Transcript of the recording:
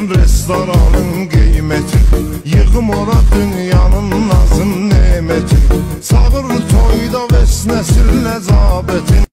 restoranın kıymeti Yığım ora dünyanın nazın nimeti. Sağır toyda vesnesil nezabetin